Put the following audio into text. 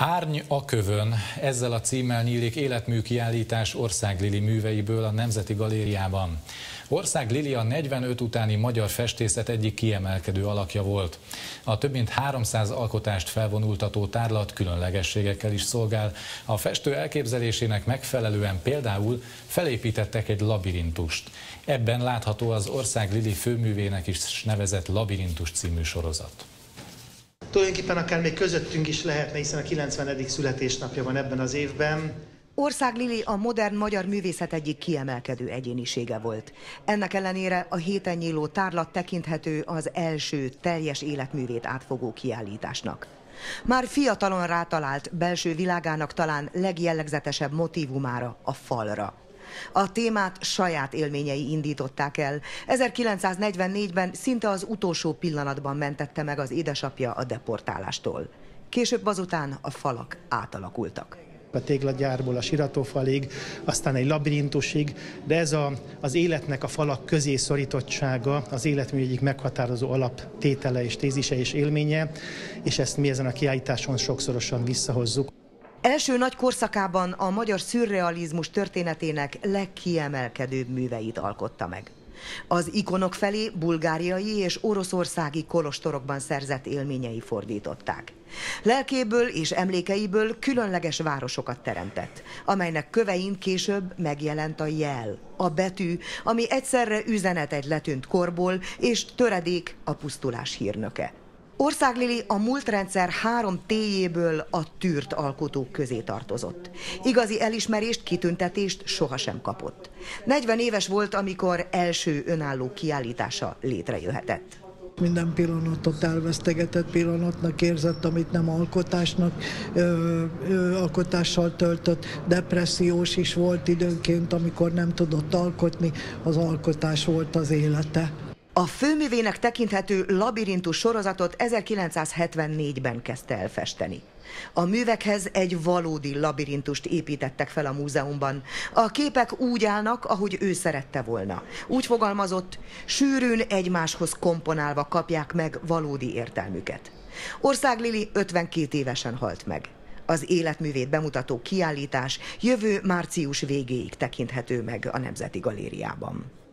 Árny a kövön. Ezzel a címmel nyílik életmű kiállítás Ország Lili műveiből a Nemzeti Galériában. Ország Lili a 45 utáni magyar festészet egyik kiemelkedő alakja volt. A több mint 300 alkotást felvonultató tárlat különlegességekkel is szolgál. A festő elképzelésének megfelelően például felépítettek egy labirintust. Ebben látható az Ország Lili főművének is nevezett Labirintus című sorozat. Tulajdonképpen akár még közöttünk is lehetne, hiszen a 90. születésnapja van ebben az évben. Ország Lili a modern magyar művészet egyik kiemelkedő egyénisége volt. Ennek ellenére a héten nyíló tárlat tekinthető az első teljes életművét átfogó kiállításnak. Már fiatalon rátalált belső világának talán legjellegzetesebb motivumára, a falra. A témát saját élményei indították el. 1944-ben szinte az utolsó pillanatban mentette meg az édesapja a deportálástól. Később azután a falak átalakultak a téglagyárból a siratófalig, aztán egy labirintusig, de ez a, az életnek a falak közé szorítottsága az életmű egyik meghatározó alaptétele és tézise és élménye, és ezt mi ezen a kiállításon sokszorosan visszahozzuk. Első nagy korszakában a magyar szürrealizmus történetének legkiemelkedőbb műveit alkotta meg. Az ikonok felé bulgáriai és oroszországi kolostorokban szerzett élményei fordították. Lelkéből és emlékeiből különleges városokat teremtett, amelynek kövein később megjelent a jel, a betű, ami egyszerre üzenet egy letűnt korból, és töredék a pusztulás hírnöke. Országlili a múltrendszer három téjéből a tűrt alkotók közé tartozott. Igazi elismerést, kitüntetést sohasem kapott. 40 éves volt, amikor első önálló kiállítása létrejöhetett minden pillanatot elvesztegetett pillanatnak érzett, amit nem alkotásnak, ö, ö, alkotással töltött. Depressziós is volt időnként, amikor nem tudott alkotni, az alkotás volt az élete. A főművének tekinthető labirintus sorozatot 1974-ben kezdte el festeni. A művekhez egy valódi labirintust építettek fel a múzeumban. A képek úgy állnak, ahogy ő szerette volna. Úgy fogalmazott, sűrűn egymáshoz komponálva kapják meg valódi értelmüket. Ország Lili 52 évesen halt meg. Az életművét bemutató kiállítás jövő március végéig tekinthető meg a Nemzeti Galériában.